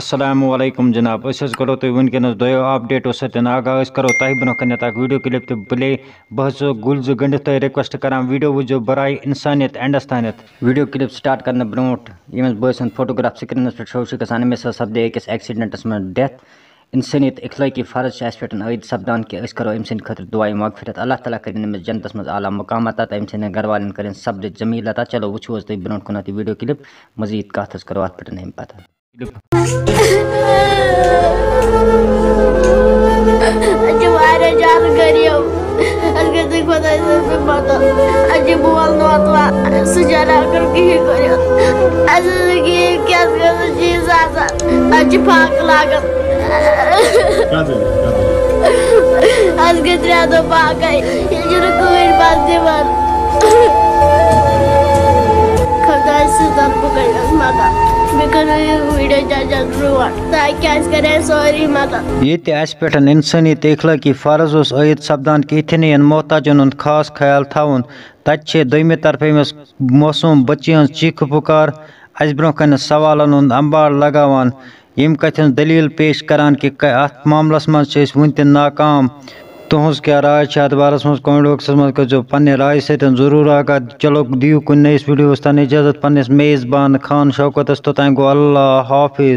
السلام علیکم جناب، اس حظ کرو تھی ونکس دو اپڈیٹو ستن آگاہ اس کرو تہ برو کن اکھ ویڈیو کلپ تہ پلے بہ گل زو گنڈت تہ ریکویسٹ کران ویڈیو وچو برائے انسانیت اینڈس تانیت ویڈیو کلپ سٹارٹ کرنے برونٹ یمس بوے سن فوٹوگراف سکرینس پہ شو گژھان امس سپدے أکس ایکسیڈنٹس من ڈیتھ انسانیت اخلاقی فرض چھ اس پہ عید سپدان کہ اس کرو۔ ام سند خاطر دعائیں مغفرت۔ اللہ تعالیٰ کرن امس جنتس مز اعلیٰ مقام عطا تہ ام سند گھر والن کرن سپد جمیل عطا چلو وچھو حظ تُہۍ برونٛٹھ کُن یہ ویڈیو کلپ۔ مزید کتھ حظ کرو اتھ پٮ۪ٹھ امہِ پتہٕ اجي واریاہ زیادٕ غریب خۄداے سٕنٛز مدد اَجہِ بول کر کیٛاہ گٔژھ چیٖز لاگان اَسہِ گٔے ترٛےٚ دۄہ پاکَے ییٚلہِ چھُنہٕ کٕہۭنۍ بَس دِوان برونٛٹھ تاکہِ سٲری یہ اس پہ انسانیت اخلاقی فرض اس عید سپدان کہ اتنے محتاجن ہند خاص خیال تھون تتہ دمہ طرف امس موسوم بچی ہز چیخ پکار۔ اس برو کن سوالن ہند امبار لگاوان۔ یم کتن دلیل پیش کران کہ ات معاملس مز ون تہ ناکام۔ تہذ کیا رائے ات بارس مز کمنٹ باکسس مز کرو پنہ رائے ستن ضرور آگاہ چلو دیو کن نئیس ویڈیوس تین اجازت پنس میزبان خان شوکتس توتان گو۔ اللہ حافظ۔